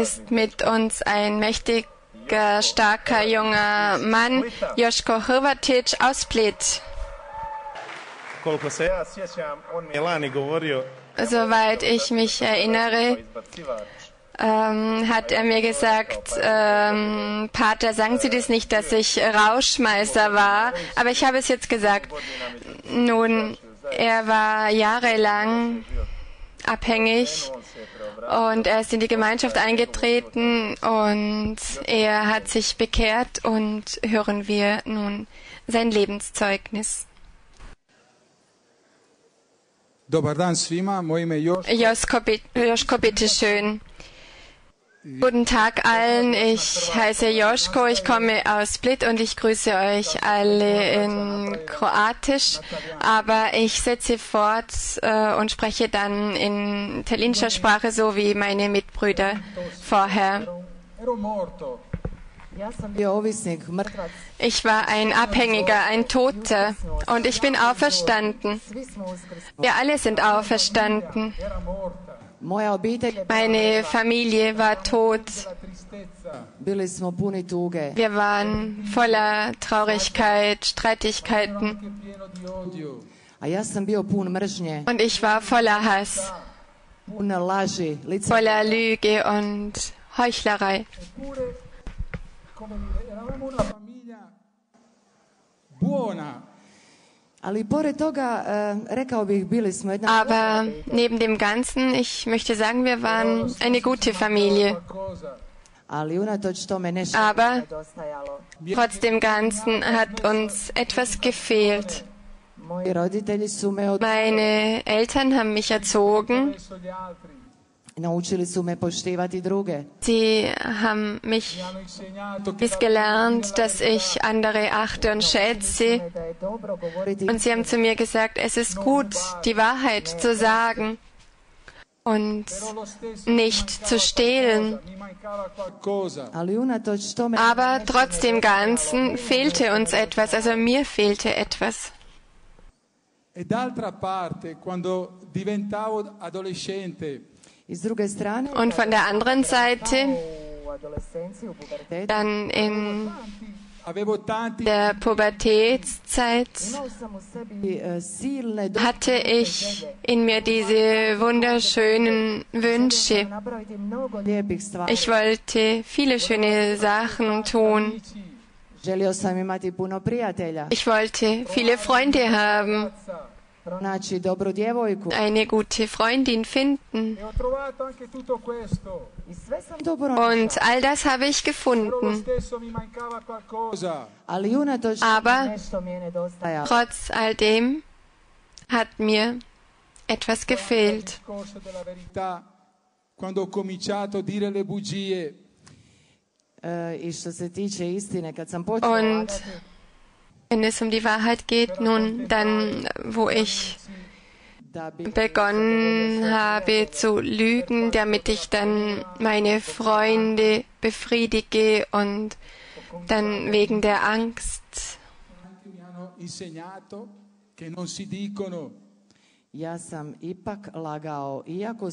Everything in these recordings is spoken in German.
ist mit uns ein mächtiger, starker junger Mann, Joško Hrvatic aus Split. Soweit ich mich erinnere, ähm, hat er mir gesagt, ähm, Pater, sagen Sie das nicht, dass ich Rauschmeißer war, aber ich habe es jetzt gesagt. Nun, er war jahrelang abhängig und er ist in die Gemeinschaft eingetreten und er hat sich bekehrt und hören wir nun sein Lebenszeugnis. Josko, Joschko, bitteschön. Guten Tag allen, ich heiße Joschko, ich komme aus Split und ich grüße euch alle in Kroatisch, aber ich setze fort äh, und spreche dann in italienischer Sprache, so wie meine Mitbrüder vorher. Ich war ein Abhängiger, ein Toter und ich bin auferstanden. Wir alle sind auferstanden. Meine Familie war tot. Wir waren voller Traurigkeit, Streitigkeiten und ich war voller Hass, voller Lüge und Heuchlerei. Buona. Aber neben dem Ganzen, ich möchte sagen, wir waren eine gute Familie. Aber trotz dem Ganzen hat uns etwas gefehlt. Meine Eltern haben mich erzogen. Sie haben mich Mi hanno insegnato che es gelernt, dass ich andere achte und schätze. Und sie haben zu mir gesagt, es ist gut, die Wahrheit zu sagen und nicht zu stehlen. Aber trotz dem Ganzen fehlte uns etwas, also mir fehlte etwas. E d'altra parte, quando diventavo adolescente, Und von der anderen Seite, dann in der Pubertätszeit, hatte ich in mir diese wunderschönen Wünsche. Ich wollte viele schöne Sachen tun. Ich wollte viele Freunde haben. Eine gute Freundin finden. e Und all das habe ich gefunden. Aber trotz all dem hat mir etwas gefehlt. Quando ho cominciato a dire le bugie, E, Und wenn es um die Wahrheit geht, nun dann, wo ich begonnen habe zu lügen, damit ich dann meine Freunde befriedige und dann wegen der Angst.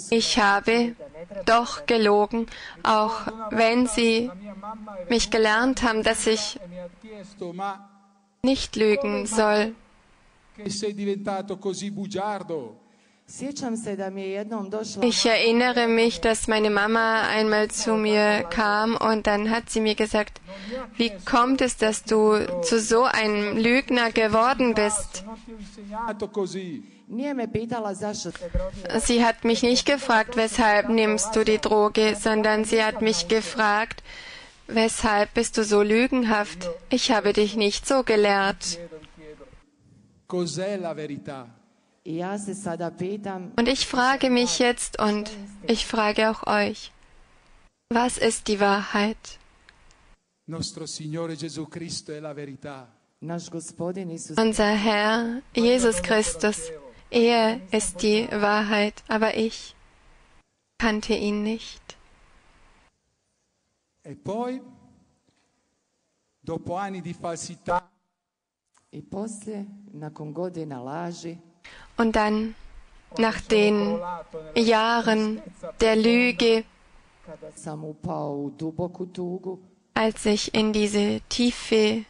Ich habe doch gelogen, auch wenn sie mich gelernt haben, dass ich nicht lügen soll. Ich erinnere mich, dass meine Mama einmal zu mir kam und dann hat sie mir gesagt, wie kommt es, dass du zu so einem Lügner geworden bist? Sie hat mich nicht gefragt, weshalb nimmst du die Droge, sondern sie hat mich gefragt, weshalb bist du so lügenhaft? Ich habe dich nicht so gelehrt. Und ich frage mich jetzt und ich frage auch euch, was ist die Wahrheit? Unser Herr Jesus Christus, er ist die Wahrheit, aber ich kannte ihn nicht. E poi, dopo anni di falsità, i poslije, nakon godina laži, Und dann, nach den Jahren der Lüge, sam upao u duboku tugu. als ich in diese tiefe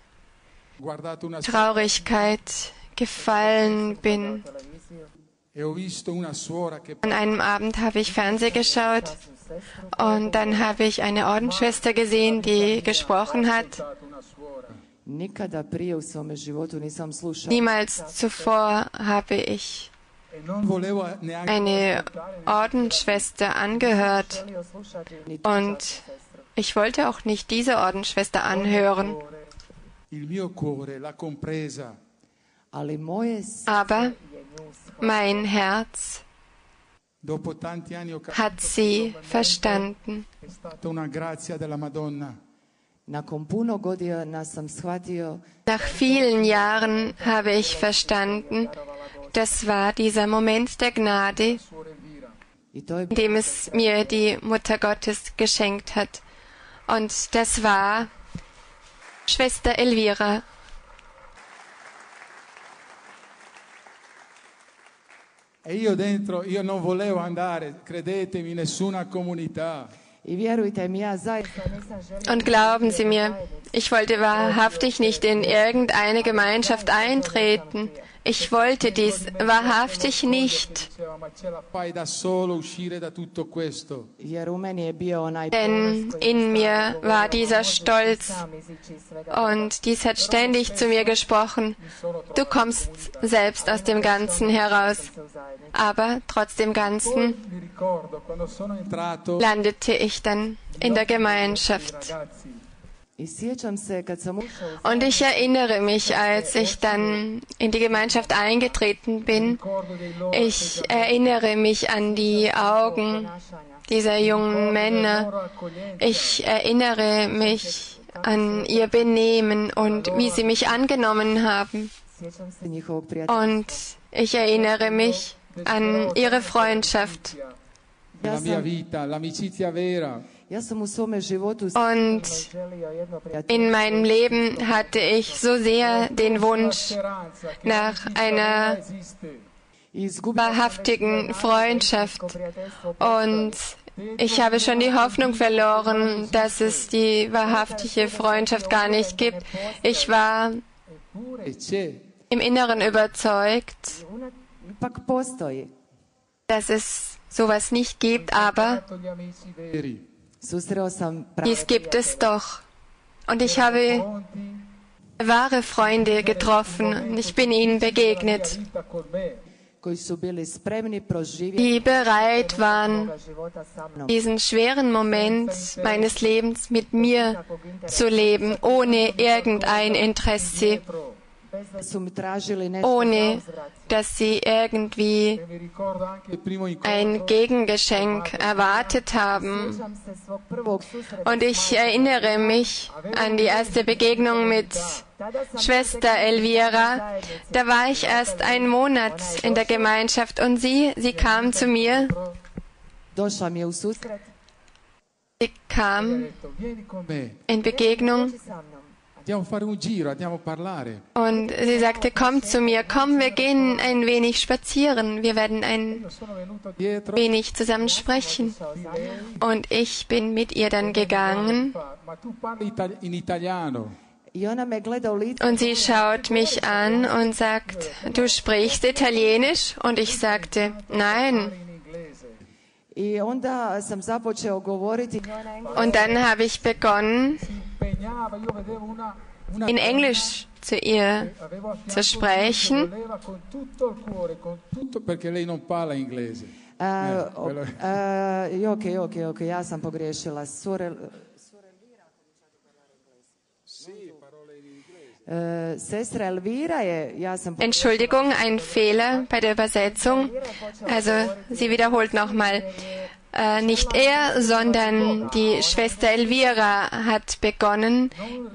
Traurigkeit gefallen bin. An einem Abend habe ich Fernsehen geschaut und dann habe ich eine Ordensschwester gesehen, die gesprochen hat. Niemals zuvor habe ich e neanche eine Ordensschwester angehört und ich wollte auch nicht diese Ordensschwester anhören. Aber mein Herz hat sie verstanden. Nach vielen Jahren habe ich verstanden, das war dieser Moment der Gnade, in dem es mir die Mutter Gottes geschenkt hat. Und das war Schwester Elvira. E io dentro io non volevo andare credetemi in nessuna comunità željela Und glauben Sie mir, ich wollte wahrhaftig nicht in irgendeine Gemeinschaft eintreten. Ich wollte dies wahrhaftig nicht. Denn in mir war dieser Stolz und dies hat ständig zu mir gesprochen. Du kommst selbst aus dem Ganzen heraus. Aber trotz dem Ganzen landete ich dann in der Gemeinschaft. Und ich erinnere mich, als ich dann in die Gemeinschaft eingetreten bin, ich erinnere mich an die Augen dieser jungen Männer. Ich erinnere mich an ihr Benehmen und wie sie mich angenommen haben. Und ich erinnere mich an ihre Freundschaft. Ja sam u svome životu Und in meinem Leben hatte ich so sehr den Wunsch nach einer wahrhaftigen Freundschaft. Und ich habe schon die Hoffnung verloren, dass es die wahrhaftige Freundschaft gar nicht gibt. Ich war e im Inneren überzeugt, dass es sowas nicht gibt, aber dies gibt es doch. Und ich habe wahre Freunde getroffen und ich bin ihnen begegnet, die bereit waren, diesen schweren Moment meines Lebens mit mir zu leben, ohne irgendein Interesse, ohne dass sie irgendwie ein Gegengeschenk erwartet haben. Und ich erinnere mich an die erste Begegnung mit Schwester Elvira. Da war ich erst einen Monat in der Gemeinschaft und sie, sie kam zu mir, sie kam in Begegnung und sie sagte, komm zu mir, komm, wir gehen ein wenig spazieren, wir werden ein wenig zusammen sprechen. Und ich bin mit ihr dann gegangen und sie schaut mich an und sagt, du sprichst Italienisch? Und ich sagte, nein. in inglese i onda sam započeo govoriti Und dann habe ich begonnen, in Englisch zu ihr zu sprechen. con tutto il cuore con tutto perché lei non parla inglese E, Eh, o- quello- e, i ok, ok, ok, ja sam pogriješila. Sure, E, sestra Elvira je, ja sam Entschuldigung, ein Fehler bei der Übersetzung. Also sie wiederholt nochmal. Äh, nicht er, sondern die Schwester Elvira hat begonnen,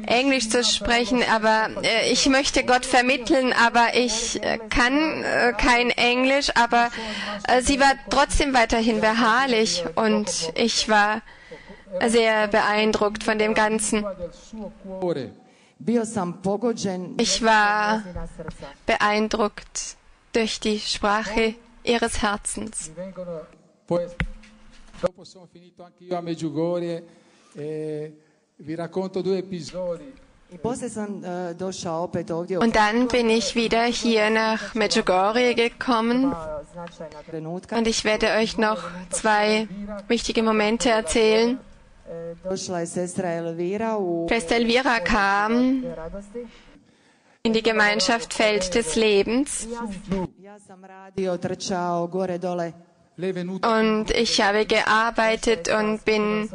Englisch zu sprechen, aber äh, ich möchte Gott vermitteln, aber ich äh, kann äh, kein Englisch, aber äh, sie war trotzdem weiterhin beharrlich und ich war sehr beeindruckt von dem Ganzen. Ich war beeindruckt durch die Sprache ihres Herzens. e Und dann bin ich wieder hier nach Medjugorje gekommen und ich werde euch noch zwei wichtige Momente erzählen. Schwester Elvira kam in die Gemeinschaft Feld des Lebens. Und ich habe gearbeitet und bin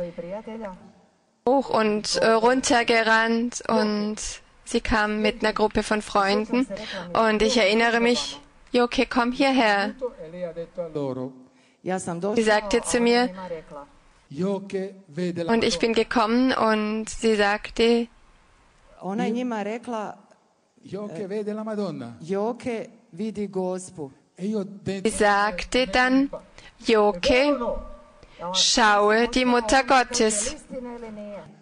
hoch und äh, runter gerannt und sie kam mit einer Gruppe von Freunden. Und ich erinnere mich, Joke, komm hierher. Sie sagte zu mir und ich bin gekommen und sie sagte, ona je njima rekla, Joche vede la Madonna. Joke vidi gospu. E io sie sagte dann, Joke, schaue die Mutter Gottes.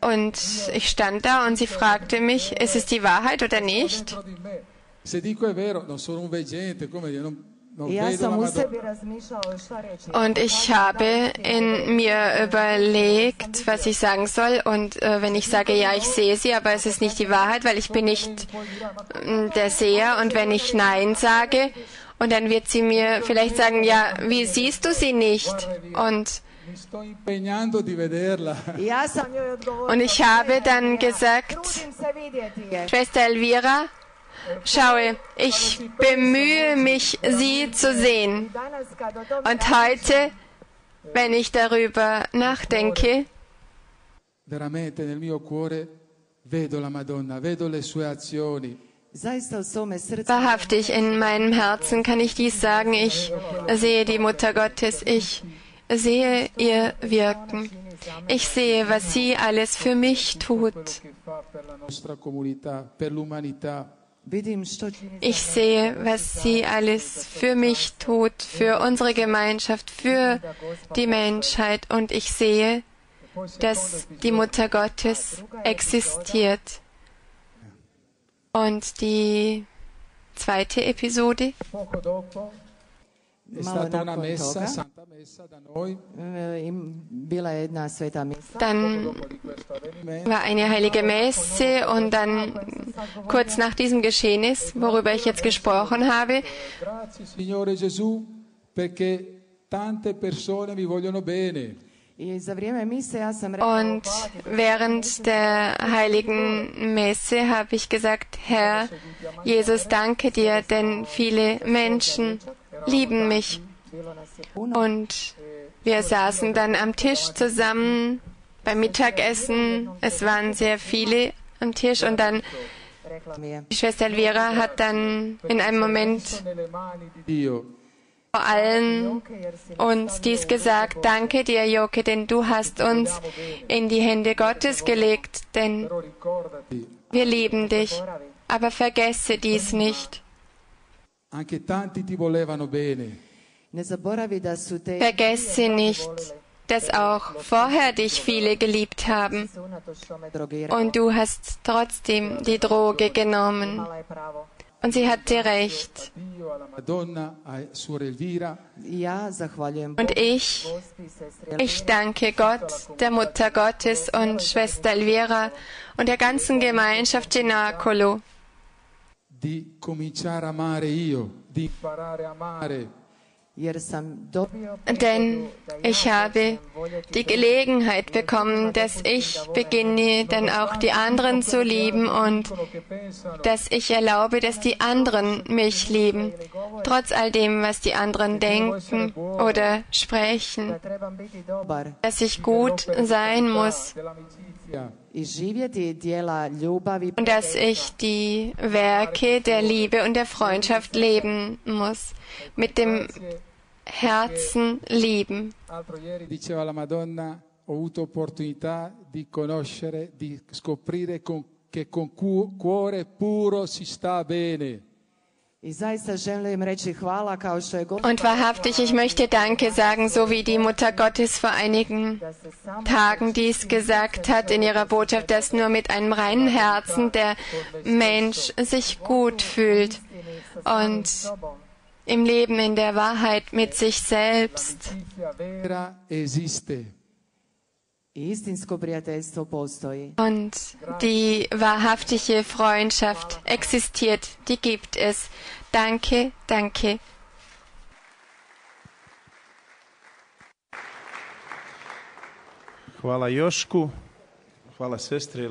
Und ich stand da und sie fragte mich, ist es die Wahrheit oder nicht? dentro di me. Se dico è vero, non sono un veggente, come dire, non, Und ich habe in mir überlegt, was ich sagen soll. Und äh, wenn ich sage, ja, ich sehe sie, aber es ist nicht die Wahrheit, weil ich bin nicht äh, der Seher. Und wenn ich Nein sage, und dann wird sie mir vielleicht sagen, ja, wie siehst du sie nicht? Und, und ich habe dann gesagt. Schwester Elvira, schaue, ich bemühe mich, sie zu sehen. Und heute, wenn ich darüber nachdenke, wahrhaftig in meinem Herzen kann ich dies sagen, ich sehe die Mutter Gottes, ich sehe ihr Wirken. Ich sehe, was sie alles für mich tut. Per l'umanità. Ich sehe, was sie alles für mich tut, für unsere Gemeinschaft, für die Menschheit. Und ich sehe, dass die Mutter Gottes existiert. Und die zweite Episode, è Malo stata una nakon messa, toga. santa messa da noi. E, misa. dann war eine heilige Messe und dann kurz nach diesem Geschehnis, worüber ich jetzt gesprochen habe, Grazie Signore Gesù perché tante persone mi vogliono bene. I za vrijeme mise ja sam rekla, und während der heiligen Messe habe ich gesagt, Herr Jesus, danke dir, denn viele Menschen lieben mich. Und wir saßen dann am Tisch zusammen beim Mittagessen. Es waren sehr viele am Tisch und dann die Schwester Elvira hat dann in einem Moment vor allen "Joke, jer si uns dies gesagt. Danke dir, Joke, denn du hast uns in die Hände Gottes gelegt, denn wir lieben dich. Aber vergesse dies nicht. Anche tanti ti volevano bene. ne Vergesse nicht, dass auch vorher dich viele geliebt haben. Und du hast trotzdem die Droge genommen. Und sie hatte recht. Und ich, ich danke Gott, der Mutter Gottes und Schwester Elvira und der ganzen Gemeinschaft Cenacolo, di cominciare a amare io, di imparare a amare. denn ich habe die Gelegenheit bekommen, dass ich beginne, dann auch die anderen zu lieben und dass ich erlaube, dass die anderen mich lieben, trotz all dem, was die anderen denken oder sprechen, dass ich gut sein muss und dass ich die Werke der Liebe und der Freundschaft leben muss, mit dem Herzen lieben. Ho avuto opportunità di conoscere, di scoprire con- che con cu- cuore puro si sta bene. Und wahrhaftig, ich möchte Danke sagen, so wie die Mutter Gottes vor einigen Tagen dies gesagt hat in ihrer Botschaft, dass nur mit einem reinen Herzen der Mensch sich gut fühlt. Und im Leben, in der Wahrheit mit sich selbst. Und die wahrhaftige Freundschaft existiert, die gibt es. Danke, danke.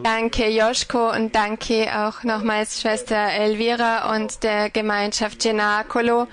Danke Joschko und danke auch nochmals Schwester Elvira und der Gemeinschaft Cenacolo.